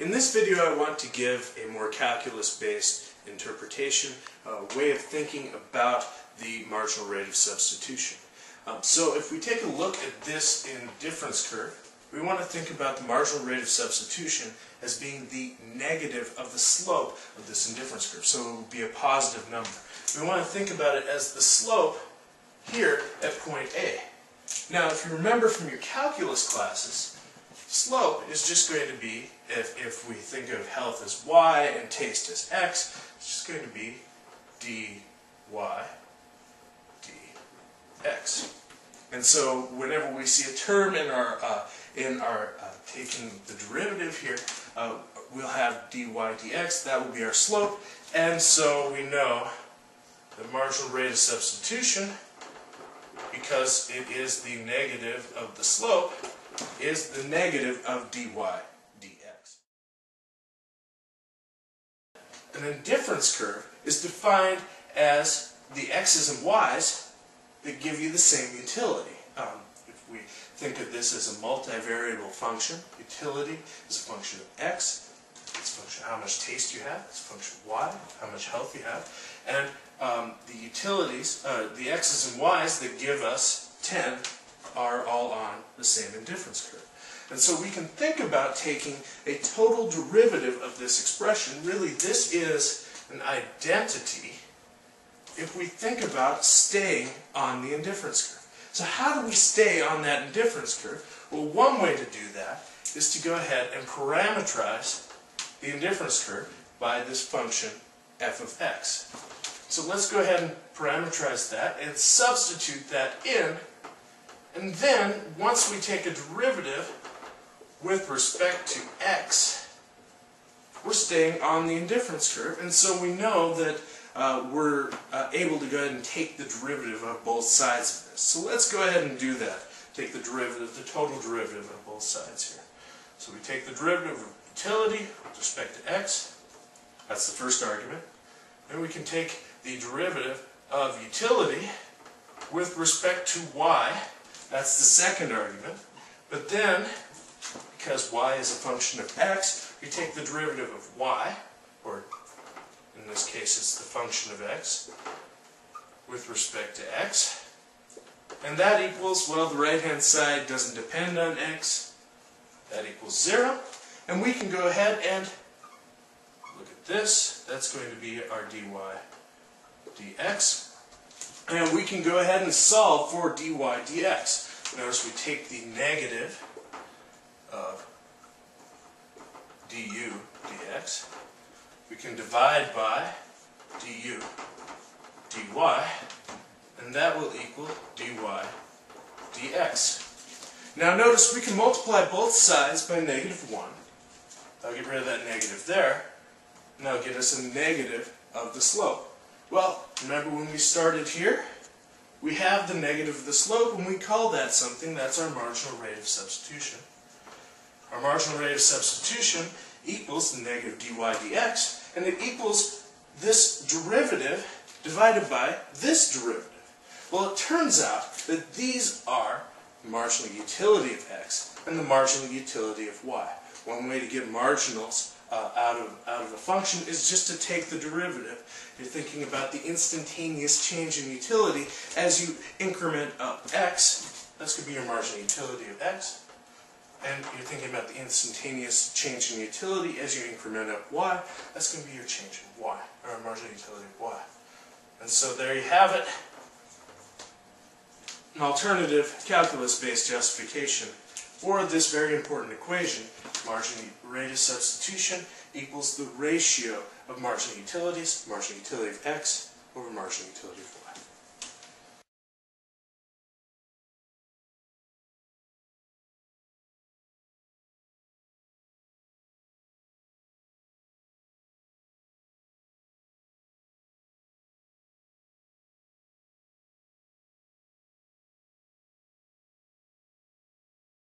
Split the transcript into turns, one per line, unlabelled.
In this video I want to give a more calculus-based interpretation, a way of thinking about the marginal rate of substitution. Um, so if we take a look at this indifference curve, we want to think about the marginal rate of substitution as being the negative of the slope of this indifference curve. So it would be a positive number. We want to think about it as the slope here at point A. Now, if you remember from your calculus classes, slope is just going to be, if, if we think of health as y and taste as x, it's just going to be dy dx. And so whenever we see a term in our, uh, in our uh, taking the derivative here, uh, we'll have dy dx, that will be our slope, and so we know the marginal rate of substitution because it is the negative of the slope, is the negative of dy dx. An indifference curve is defined as the x's and y's that give you the same utility. Um, if we think of this as a multivariable function, utility is a function of x, it's a function of how much taste you have, it's a function of y, how much health you have, and um, the utilities, uh, the x's and y's that give us 10 are all on the same indifference curve. And so we can think about taking a total derivative of this expression. Really, this is an identity if we think about staying on the indifference curve. So how do we stay on that indifference curve? Well, one way to do that is to go ahead and parameterize the indifference curve by this function f of x. So let's go ahead and parameterize that and substitute that in. And then, once we take a derivative with respect to x, we're staying on the indifference curve. And so we know that uh, we're uh, able to go ahead and take the derivative of both sides of this. So let's go ahead and do that. Take the derivative, the total derivative of both sides here. So we take the derivative of utility with respect to x. That's the first argument. Then we can take the derivative of utility with respect to y. That's the second argument. But then, because y is a function of x, we take the derivative of y, or in this case it's the function of x, with respect to x. And that equals, well, the right-hand side doesn't depend on x. That equals 0. And we can go ahead and look at this. That's going to be our dy dx. And we can go ahead and solve for dy dx. Notice we take the negative of du dx. We can divide by du dy, and that will equal dy dx. Now notice we can multiply both sides by negative 1. I'll get rid of that negative there, and that'll get us a negative of the slope. Well, remember when we started here? We have the negative of the slope, and we call that something. That's our marginal rate of substitution. Our marginal rate of substitution equals the negative dy dx, and it equals this derivative divided by this derivative. Well, it turns out that these are the marginal utility of x and the marginal utility of y. One way to get marginals uh, out, of, out of a function is just to take the derivative. You're thinking about the instantaneous change in utility as you increment up x. That's going to be your marginal utility of x. And you're thinking about the instantaneous change in utility as you increment up y. That's going to be your change in y, or marginal utility of y. And so there you have it. An alternative calculus-based justification for this very important equation, marginal rate of substitution equals the ratio of marginal utilities, marginal utility of x over marginal utility of y.